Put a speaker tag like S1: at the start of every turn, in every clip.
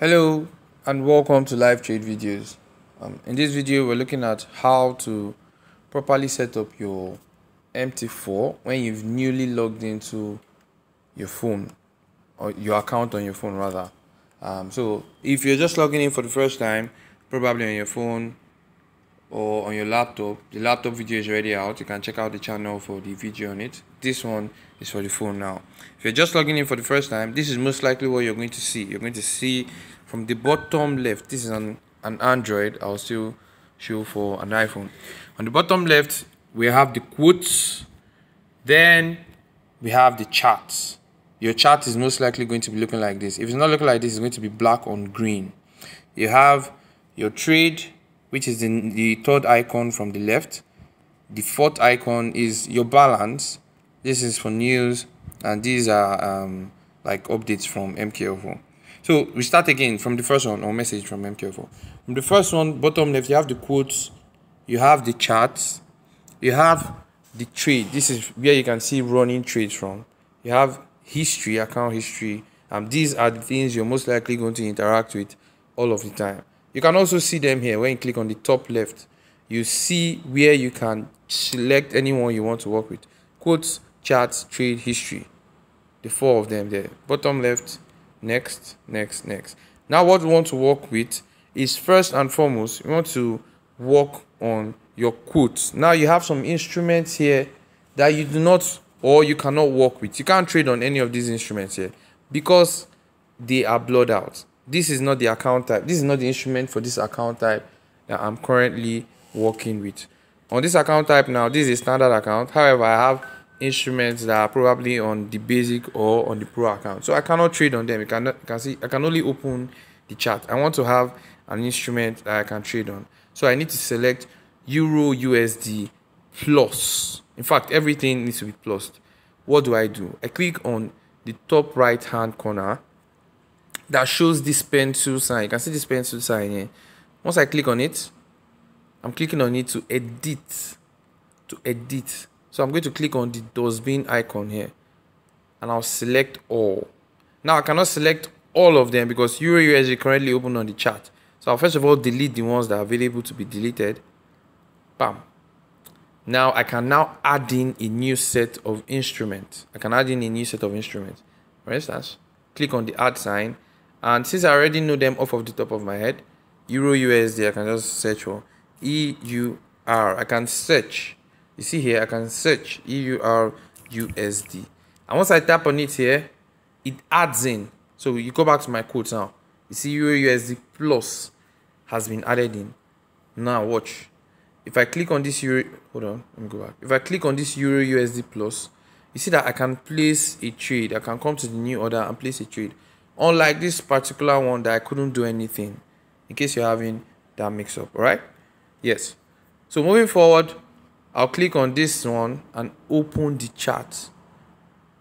S1: Hello and welcome to live trade videos. Um, in this video we're looking at how to properly set up your MT4 when you've newly logged into your phone or your account on your phone rather. Um, so if you're just logging in for the first time, probably on your phone or on your laptop, the laptop video is already out. You can check out the channel for the video on it. This one is for the phone now. If you're just logging in for the first time, this is most likely what you're going to see. You're going to see from the bottom left, this is an, an Android, I'll still show for an iPhone. On the bottom left, we have the quotes, then we have the charts. Your chart is most likely going to be looking like this. If it's not looking like this, it's going to be black on green. You have your trade, which is the, the third icon from the left. The fourth icon is your balance. This is for news, and these are um, like updates from MKO4. So we start again from the first one or message from MKO4. From the first one, bottom left, you have the quotes, you have the charts, you have the trade. This is where you can see running trades from. You have history, account history. Um, these are the things you're most likely going to interact with all of the time. You can also see them here when you click on the top left. You see where you can select anyone you want to work with. Quotes, charts, trade, history. The four of them there. Bottom left, next, next, next. Now what we want to work with is first and foremost, we want to work on your quotes. Now you have some instruments here that you do not or you cannot work with. You can't trade on any of these instruments here because they are blurred out. This is not the account type. This is not the instrument for this account type that I'm currently working with. On this account type now, this is a standard account. However, I have instruments that are probably on the basic or on the pro account. So I cannot trade on them. You can, you can see I can only open the chart. I want to have an instrument that I can trade on. So I need to select Euro USD plus. In fact, everything needs to be plus. What do I do? I click on the top right hand corner that shows this pencil sign. You can see this pencil sign here. Once I click on it, I'm clicking on it to edit. To edit. So I'm going to click on the dustbin icon here. And I'll select all. Now I cannot select all of them because Euro USD currently open on the chart. So I'll first of all delete the ones that are available to be deleted. Bam. Now I can now add in a new set of instruments. I can add in a new set of instruments. For instance, click on the add sign. And since I already know them off of the top of my head, Euro USD, I can just search for EUR. I can search. You see here, I can search EUR USD. And once I tap on it here, it adds in. So you go back to my quotes now. You see Euro USD plus has been added in. Now watch if I click on this euro, hold on, let me go back. If I click on this euro USD plus, you see that I can place a trade. I can come to the new order and place a trade. Unlike this particular one that I couldn't do anything. In case you're having that mix up, all right? Yes. So moving forward, I'll click on this one and open the chart.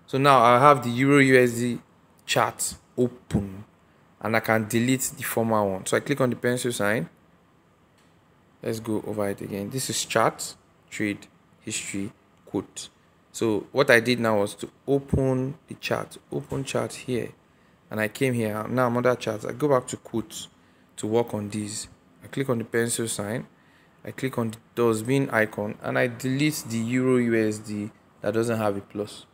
S1: So now I have the euro USD chart open and I can delete the former one. So I click on the pencil sign let's go over it again this is chart trade history quote so what i did now was to open the chart open chart here and i came here. Now that chart i go back to quotes to work on these. I click on the pencil sign. I click on the dustbin icon. And i delete the euro usd that doesn't have a plus.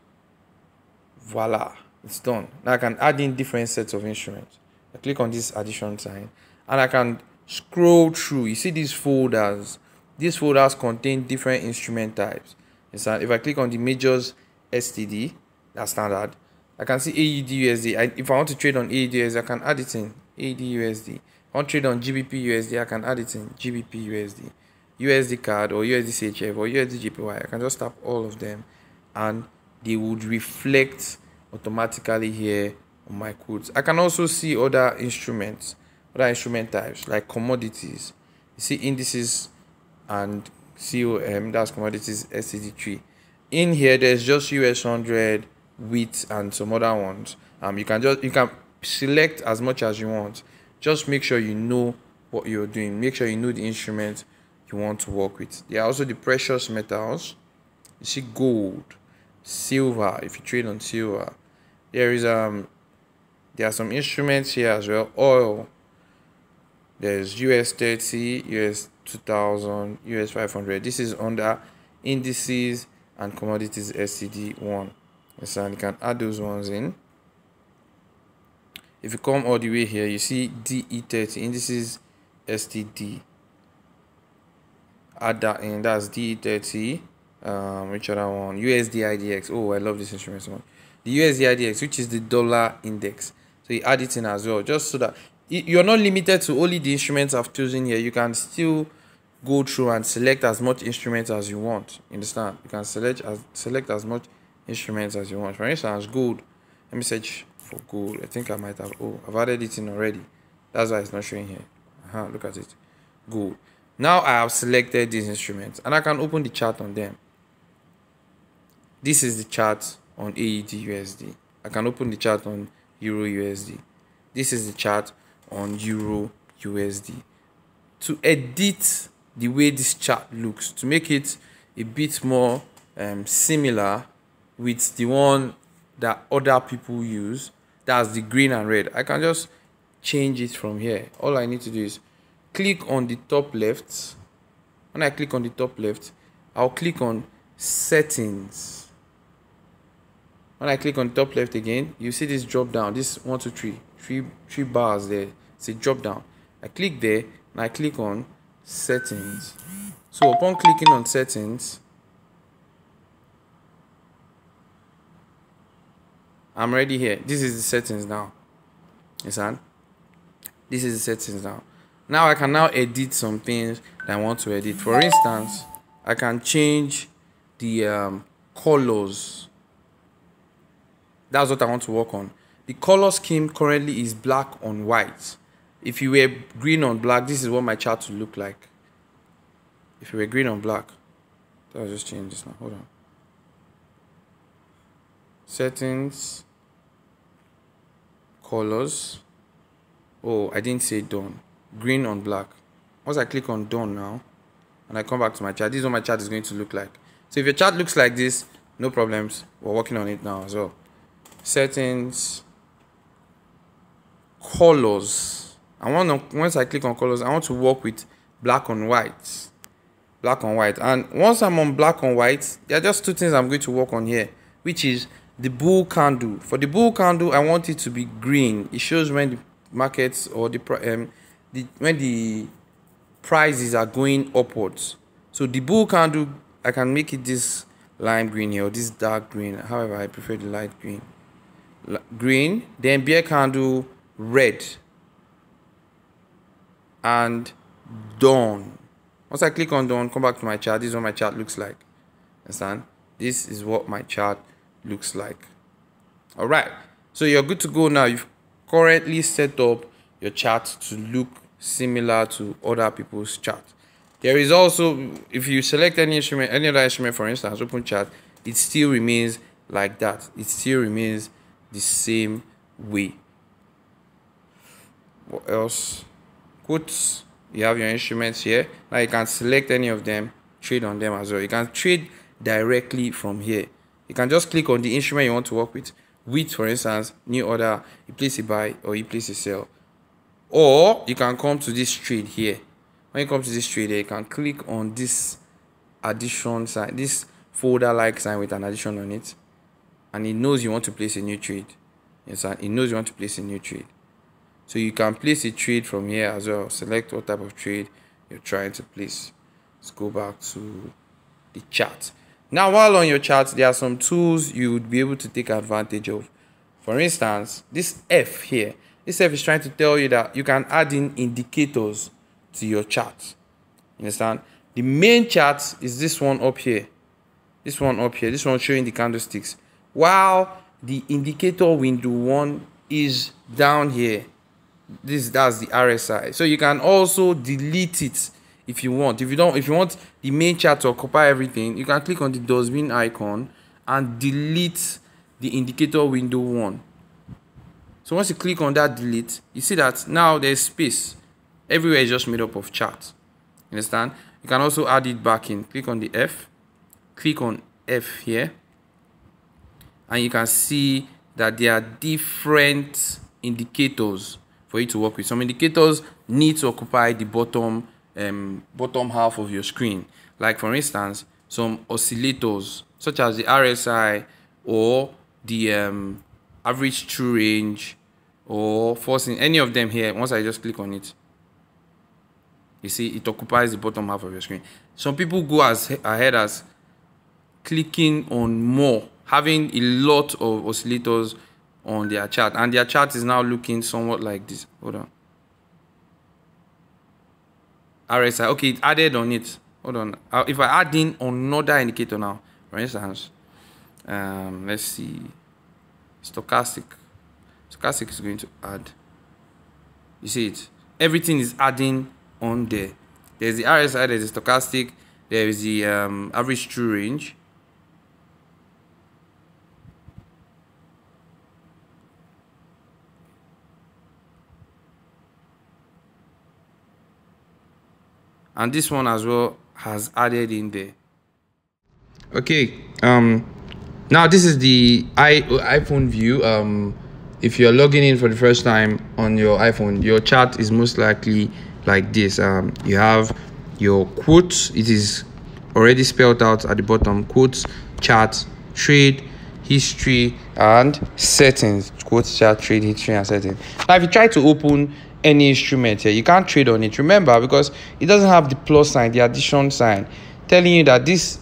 S1: Voila. It's done. Now i can add in different sets of instruments. I click on this addition sign. And i can scroll through. You see these folders? These folders contain different instrument types. If i click on the majors std that's standard i can see aud usd I, if i want to trade on aud usd i can add it in aud usd I want to trade on gbp usd i can add it in gbp usd cad or usd chf or usd jpy i can just tap all of them and they would reflect automatically here on my quotes i can also see other instruments other instrument types like commodities. You see indices and COM, that's commodities STD3. In here, there's just US 100, wheat, and some other ones. Um, you can just you can select as much as you want. Just make sure you know what you're doing. Make sure you know the instrument you want to work with. There are also the precious metals. You see gold, silver. If you trade on silver, there is um there are some instruments here as well oil there's us 30 us 2000 us 500 this is under indices and commodities std1 so you can add those ones in. If you come all the way here you see de30 and this is std add that in that's de30 um which other one? Usd idx oh i love this instrument so much. The usd idx which is the dollar index. So you add it in as well just so that you're not limited to only the instruments i've chosen here. You can still go through and select as much instruments as you want understand? You can select as select as much instruments as you want for instance gold let me search for gold. I think i might have oh i've added it in already. That's why it's not showing here. Uh-huh, look at it. Gold. Now i have selected these instruments and i can open the chart on them. This is the chart on aed usd i can open the chart on euro usd this is the chart on euro usd to edit the way this chart looks to make it a bit more um, similar with the one that other people use that's the green and red. I can just change it from here. All i need to do is click on the top left. When i click on the top left i'll click on settings. When i click on top left again you see this drop down this one two three three three bars there. It's a drop down. I click there and i click on settings. So upon clicking on settings i'm ready here. This is the settings now. Understand this is the settings now. Now i can now edit some things that i want to edit. For instance i can change the um, colors. That's what i want to work on. The color scheme currently is black on white. If you were green on black this is what my chart would look like. If you were green on black i'll just change this now. Hold on settings colors. Oh i didn't say done. Green on black. Once i click on done now and i come back to my chart this is what my chart is going to look like. So if your chart looks like this no problems. We're working on it now as well. Settings colors. I want to once I click on colors, I want to work with black on white. Black on white. And once I'm on black on white, there are just two things I'm going to work on here, which is the bull candle. For the bull candle, I want it to be green. It shows when the markets or the um the when the prices are going upwards. So the bull candle, I can make it this lime green here this dark green. However, I prefer the light green. Green, then bear candle red and dawn Once I click on dawn come back to my chart. This is what my chart looks like. Understand? This is what my chart looks like. All right. So you're good to go now. You've currently set up your chart to look similar to other people's chart. There is also, if you select any instrument, any other instrument, for instance, open chart, it still remains like that. It still remains the same way. What else? quotes you have your instruments here now you can select any of them trade on them as well you can trade directly from here you can just click on the instrument you want to work with with for instance new order you place a buy or you place a sell or you can come to this trade here when you come to this trade here you can click on this addition sign this folder like sign with an addition on it and it knows you want to place a new trade yes it knows you want to place a new trade so you can place a trade from here as well. Select what type of trade you're trying to place. Let's go back to the chart. Now, while on your chart, there are some tools you would be able to take advantage of. For instance, this F here, this F is trying to tell you that you can add in indicators to your chart. You understand? The main chart is this one up here. This one up here. This one showing the candlesticks. While the indicator window one is down here this that's the RSI. So you can also delete it if you want. If you don't, if you want the main chart to occupy everything, you can click on the dustbin icon and delete the indicator window one. So once you click on that delete, you see that now there's space. Everywhere is just made up of charts. Understand? You can also add it back in. Click on the F. Click on F here. And you can see that there are different indicators for you to work with some indicators need to occupy the bottom um, bottom half of your screen. Like for instance some oscillators such as the RSI or the um, average true range or forcing any of them here once I just click on it you see it occupies the bottom half of your screen. Some people go as ahead as clicking on more having a lot of oscillators on their chart and their chart is now looking somewhat like this. Hold on RSI okay it added on it. Hold on. Uh, if I add in another indicator now for instance um, let's see. Stochastic. Stochastic is going to add. You see it? Everything is adding on there. There's the RSI there's the stochastic there is the um, average true range and this one as well has added in there. Okay um now this is the i iphone view. Um if you're logging in for the first time on your iphone your chart is most likely like this. Um you have your quotes. It is already spelled out at the bottom quotes chart trade history and settings. Quotes chart trade history and settings. Now if you try to open any instrument here. You can't trade on it remember because it doesn't have the plus sign the addition sign telling you that this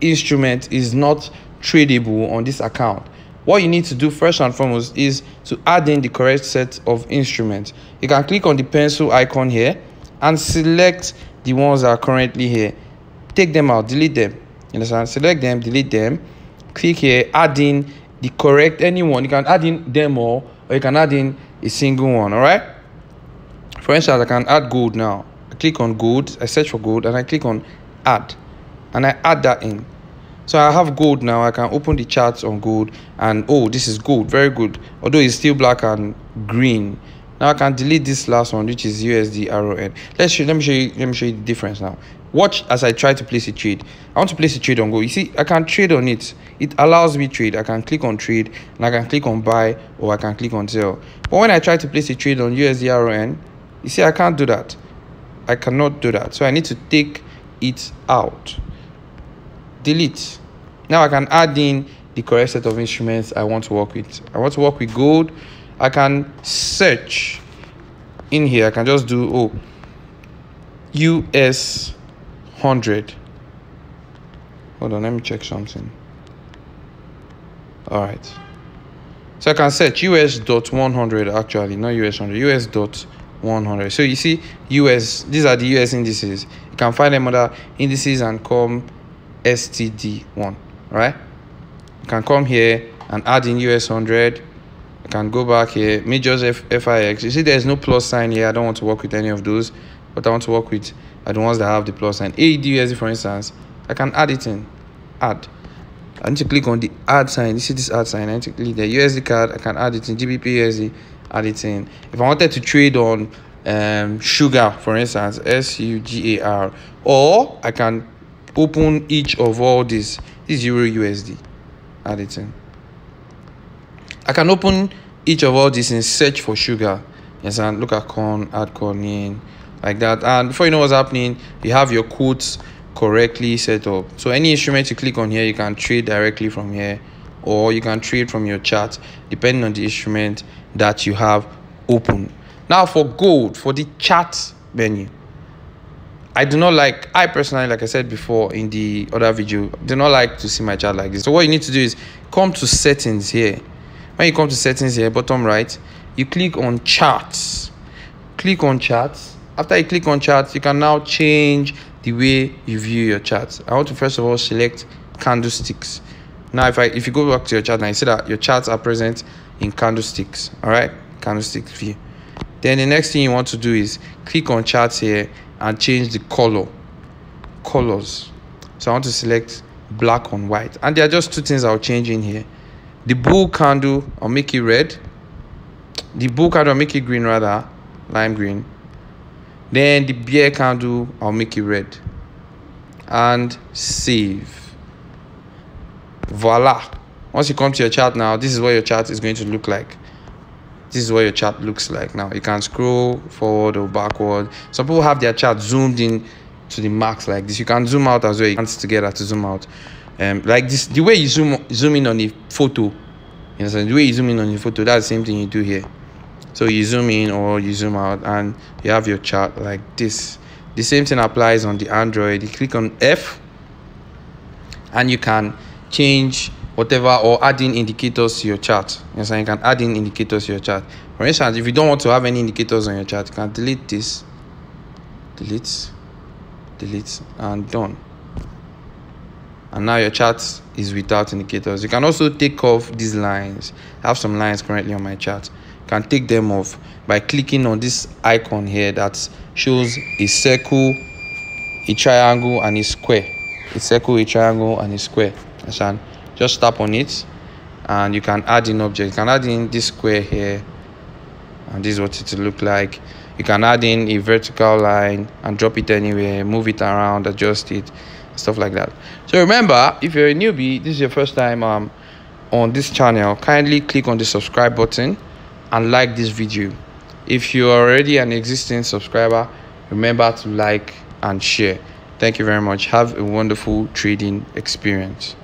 S1: instrument is not tradable on this account. What you need to do first and foremost is to add in the correct set of instruments. You can click on the pencil icon here and select the ones that are currently here. Take them out delete them. You understand? Select them delete them. Click here add in the correct anyone. You can add in them all or you can add in a single one all right for instance, I can add gold now. I click on gold, I search for gold, and I click on add. And I add that in. So I have gold now. I can open the charts on gold, and oh, this is gold, very good. Although it's still black and green. Now I can delete this last one, which is USD RON. Let's show, let me show you. Let me show you the difference now. Watch as I try to place a trade. I want to place a trade on gold. You see, I can trade on it. It allows me trade. I can click on trade, and I can click on buy, or I can click on sell. But when I try to place a trade on USD RON, you see, I can't do that. I cannot do that. So I need to take it out. Delete. Now I can add in the correct set of instruments I want to work with. I want to work with gold. I can search in here. I can just do, oh, US 100. Hold on, let me check something. All right. So I can search US dot 100 actually, not US 100, US dot 100 so you see us these are the us indices. You can find them other indices and come std1 right? You can come here and add in us 100 you can go back here majors F fix you see there's no plus sign here. I don't want to work with any of those. But i want to work with are the ones that have the plus sign. Aedusd for instance i can add it in. Add. I need to click on the add sign. You see this add sign. I need to click the USD CAD. I can add it in GBP USD add it in. If I wanted to trade on um, sugar, for instance, S U G A R, or I can open each of all these. This Euro USD, add it in. I can open each of all these and search for sugar. Yes, and look at corn, add corn in, like that. And before you know what's happening, you have your quotes correctly set up. So any instrument you click on here, you can trade directly from here, or you can trade from your chart, depending on the instrument that you have open. Now for gold, for the chat menu, I do not like, I personally, like I said before in the other video, do not like to see my chart like this. So what you need to do is come to settings here. When you come to settings here, bottom right, you click on charts. Click on charts. After you click on charts, you can now change the way you view your charts. I want to first of all select candlesticks. Now, if I if you go back to your chart now, you see that your charts are present in candlesticks all right candlestick view. Then the next thing you want to do is click on charts here and change the color colors. So i want to select black on white. And there are just two things i'll change in here. The bull candle i'll make it red. The bull candle i'll make it green rather lime green. Then the bear candle i'll make it red. And save. Voila once you come to your chart now this is what your chart is going to look like. This is what your chart looks like now. You can scroll forward or backward. Some people have their chart zoomed in to the max like this. You can zoom out as well. You can together to zoom out. Um like this the way you zoom zoom in on the photo you understand? The way you zoom in on the photo that's the same thing you do here. So you zoom in or you zoom out and you have your chart like this. The same thing applies on the android. You click on f and you can change whatever or adding indicators to your chart. You know, you can add in indicators to your chart. For instance, if you don't want to have any indicators on your chart, you can delete this, delete, delete, and done. And now your chart is without indicators. You can also take off these lines. I have some lines currently on my chart. You can take them off by clicking on this icon here that shows a circle, a triangle, and a square. A circle, a triangle, and a square. Understand? Just tap on it and you can add in object. You can add in this square here and this is what it will look like. You can add in a vertical line and drop it anywhere move it around adjust it stuff like that. So remember if you're a newbie this is your first time um on this channel kindly click on the subscribe button and like this video. If you're already an existing subscriber remember to like and share. Thank you very much. Have a wonderful trading experience